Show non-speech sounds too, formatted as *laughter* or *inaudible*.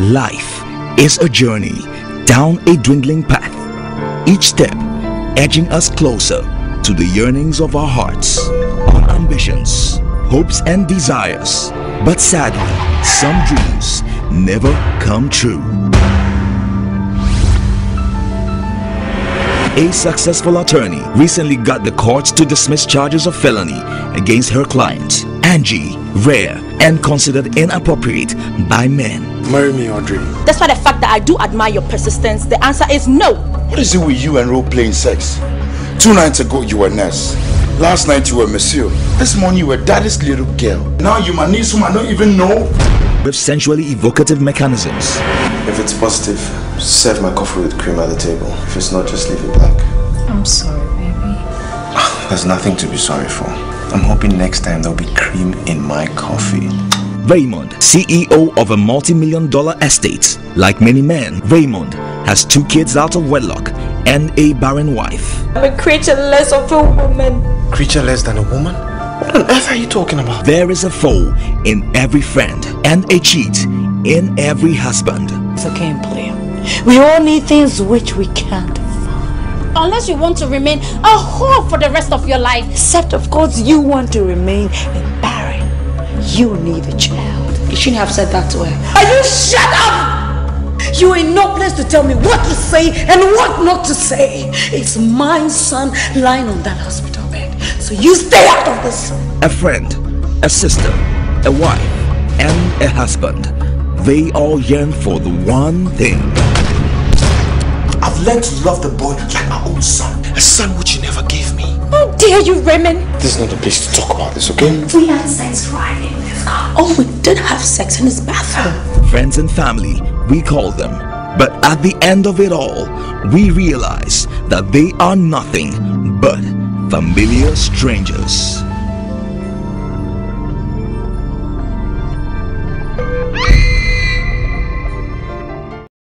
Life is a journey down a dwindling path, each step edging us closer to the yearnings of our hearts, our ambitions, hopes, and desires. But sadly, some dreams never come true. A successful attorney recently got the courts to dismiss charges of felony against her client, Angie, rare and considered inappropriate by men. Marry me, Audrey. Despite the fact that I do admire your persistence, the answer is no. What is it with you and role playing sex? Two nights ago, you were nurse. Last night, you were Monsieur. This morning, you were Daddy's little girl. Now, you're my niece whom I don't even know. With sensually evocative mechanisms. If it's positive, serve my coffee with cream at the table. If it's not, just leave it black. I'm sorry, baby. *sighs* There's nothing to be sorry for. I'm hoping next time there'll be cream in my coffee. Raymond, CEO of a multi-million dollar estate. Like many men, Raymond has two kids out of wedlock and a barren wife. I'm a creature less of a woman. Creature less than a woman? What on earth are you talking about? There is a foe in every friend and a cheat in every husband. It's a game player. We all need things which we can't Unless you want to remain a whore for the rest of your life. Except, of course, you want to remain barren. You need a child. You shouldn't have said that to her. Are you shut up? You're in no place to tell me what to say and what not to say. It's my son lying on that hospital bed. So you stay out of this. A friend, a sister, a wife, and a husband. They all yearn for the one thing. I've learned to love the boy like my own son. A son which you never gave me. Oh, How dare you, Raymond? This is not the place to talk about this, okay? We had sex right in this car. Oh, we did have sex in his bathroom. Friends and family, we call them. But at the end of it all, we realize that they are nothing but familiar strangers.